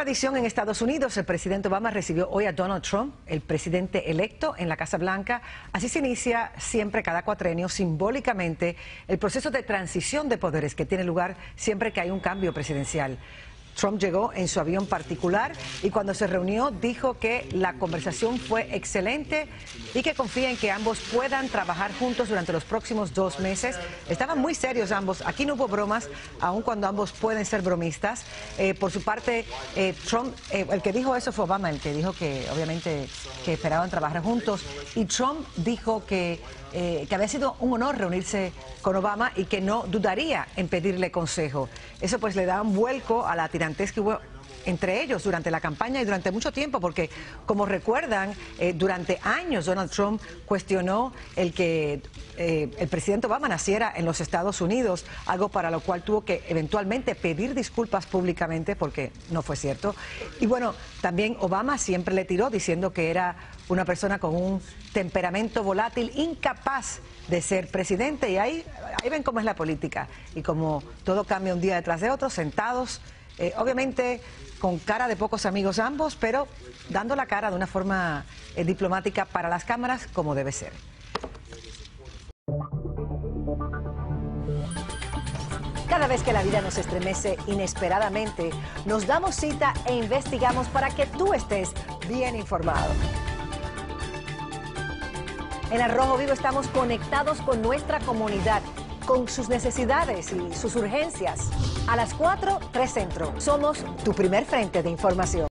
tradición en Estados Unidos, el presidente Obama recibió hoy a Donald Trump, el presidente electo en la Casa Blanca. Así se inicia siempre cada cuatrenio simbólicamente el proceso de transición de poderes que tiene lugar siempre que hay un cambio presidencial. Trump llegó en su avión particular y cuando se reunió dijo que la conversación fue excelente y que confía en que ambos puedan trabajar juntos durante los próximos dos meses. Estaban muy serios ambos. Aquí no hubo bromas, aun cuando ambos pueden ser bromistas. Eh, por su parte, eh, Trump, eh, el que dijo eso fue Obama, el que dijo que obviamente que esperaban trabajar juntos. Y Trump dijo que que había sido un honor reunirse con Obama y que no dudaría en pedirle consejo. Eso pues le da un vuelco a la hubo entre ellos durante la campaña y durante mucho tiempo, porque como recuerdan, eh, durante años Donald Trump cuestionó el que eh, el presidente Obama naciera en los Estados Unidos, algo para lo cual tuvo que eventualmente pedir disculpas públicamente porque no fue cierto. Y bueno, también Obama siempre le tiró diciendo que era una persona con un temperamento volátil, incapaz de ser presidente. Y ahí, ahí ven cómo es la política y como todo cambia un día detrás de otro, sentados eh, obviamente con cara de pocos amigos ambos, pero dando la cara de una forma eh, diplomática para las cámaras como debe ser. Cada vez que la vida nos estremece inesperadamente, nos damos cita e investigamos para que tú estés bien informado. En Arrojo Vivo estamos conectados con nuestra comunidad con sus necesidades y sus urgencias. A las 4, 3 Centro. Somos tu primer frente de información.